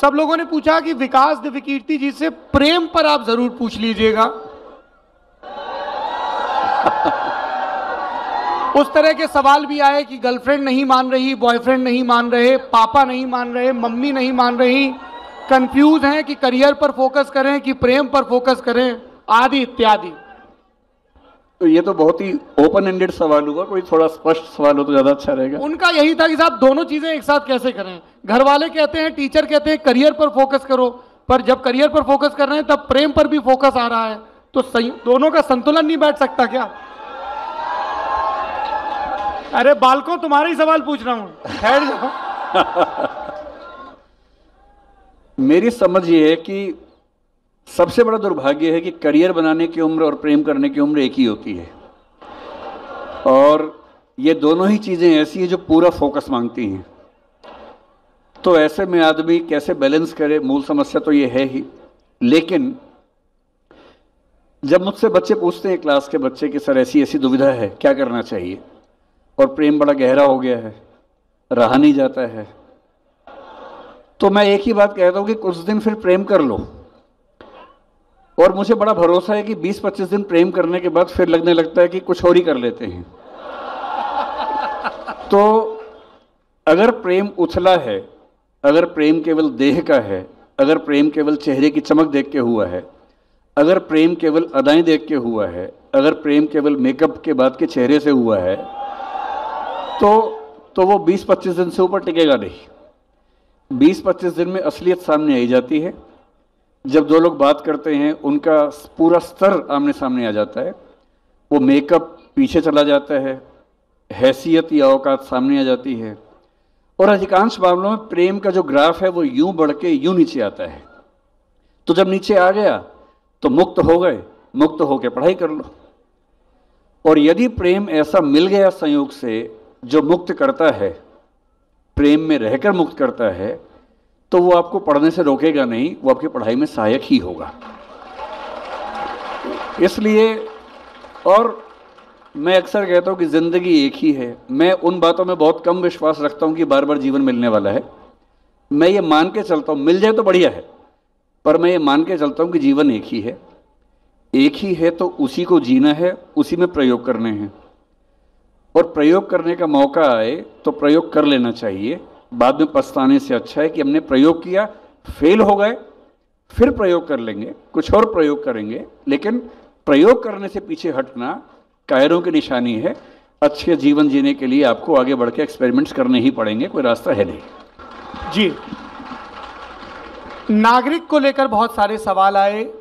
सब लोगों ने पूछा कि विकास दिव्यकीर्ति जी से प्रेम पर आप ज़रूर पूछ लीजिएगा। उस तरह के सवाल भी आए कि गर्लफ्रेंड नहीं मान रही, बॉयफ्रेंड नहीं मान रहे, पापा नहीं मान रहे, मम्मी नहीं मान रही। कंफ्यूज हैं कि करियर पर फोकस करें कि प्रेम पर फोकस करें, आदि इत्यादि। तो ये तो बहुत ही ओपन एंडेड सवाल हुआ कोई थोड़ा स्पष्ट सवाल हो तो ज़्यादा अच्छा रहेगा। उनका यही था कि साहब दोनों चीज़ें एक साथ कैसे करें? घर वाले कहते हैं टीचर कहते हैं करियर पर फोकस करो पर जब करियर पर फोकस कर रहे हैं तब प्रेम पर भी फोकस आ रहा है। तो सही दोनों का संतुलन नहीं बैठ सकता क्या? अरे बालकों तुम्हारा ही सवाल पूछ रहा हूँ। मेरी समझ ये है कि सबसे बड़ा दुर्भाग्य है कि करियर बनाने की उम्र और प्रेम करने की उम्र एक ही होती है। और ये दोनों ही चीज़ें ऐसी हैं जो पूरा फोकस मांगती हैं। तो ऐसे में आदमी कैसे बैलेंस करे, मूल समस्या तो ये है ही। लेकिन जब मुझसे बच्चे पूछते हैं क्लास के बच्चे कि, सर, ऐसी ऐसी दुविधा है, क्या करना चाहिए? और प्रेम बड़ा गहरा हो गया है, रहा नहीं जाता है। तो मैं एक ही बात कहता हूँ कि कुछ दिन फिर प्रेम कर लो। और मुझे बड़ा भरोसा है कि 20-25 दिन प्रेम करने के बाद फिर लगने लगता है कि कुछ और ही कर लेते हैं। तो अगर प्रेम उछला है, अगर प्रेम केवल देह का है, अगर प्रेम केवल चेहरे की चमक देख के हुआ है, अगर प्रेम केवल अदाएँ देख के हुआ है, अगर प्रेम केवल मेकअप के बाद के चेहरे से हुआ है तो तो वो 20-25 दिन से ऊपर टिकेगा नहीं। 20-25 दिन में असलियत सामने आई जाती है। जब दो लोग बात करते हैं, उनका पूरा स्तर आमने सामने आ जाता है। वो मेकअप पीछे चला जाता है, हैसियत या औकात सामने आ जाती है। और अधिकांश मामलों में प्रेम का जो ग्राफ है, वो यूँ बढ़ के यूँ नीचे आता है। तो जब नीचे आ गया तो मुक्त हो गए, मुक्त होकर पढ़ाई कर लो। और यदि प्रेम ऐसा मिल गया संयोग से, जो मुक्त करता है, प्रेम में रहकर मुक्त करता है तो वो आपको पढ़ने से रोकेगा नहीं, वो आपकी पढ़ाई में सहायक ही होगा। इसलिए, और मैं अक्सर कहता हूँ कि ज़िंदगी एक ही है। मैं उन बातों में बहुत कम विश्वास रखता हूँ कि बार बार जीवन मिलने वाला है। मैं ये मान के चलता हूँ, मिल जाए तो बढ़िया है, पर मैं ये मान के चलता हूँ कि जीवन एक ही है। एक ही है तो उसी को जीना है, उसी में प्रयोग करने हैं। और प्रयोग करने का मौका आए तो प्रयोग कर लेना चाहिए। बाद में पछताने से अच्छा है कि हमने प्रयोग किया, फेल हो गए, फिर प्रयोग कर लेंगे, कुछ और प्रयोग करेंगे, लेकिन प्रयोग करने से पीछे हटना कायरों की निशानी है। अच्छे जीवन जीने के लिए आपको आगे बढ़ के एक्सपेरिमेंट्स करने ही पड़ेंगे, कोई रास्ता है नहीं। जी। नागरिक को लेकर बहुत सारे सवाल आए।